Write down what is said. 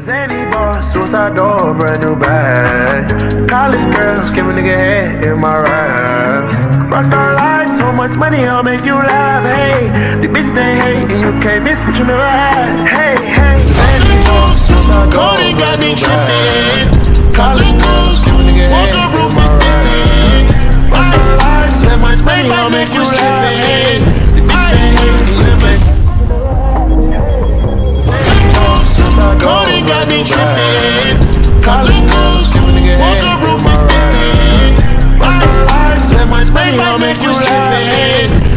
Zany boss, suicide door, brand new bag. College girls, give a nigga head in my raps. Rockstar life, so much money, I'll make you laugh. Hey, the bitch they hate, and you can't miss what you never had. Hey, hey, Zany boss, suicide door, Cody got me tripping. College girls, give a nigga head in my raps. Rockstar life, so much money, I'll make you laugh. Hey. got me tripping. College books, walker roof is missing. My eyes, my spray, I'll make you tripping.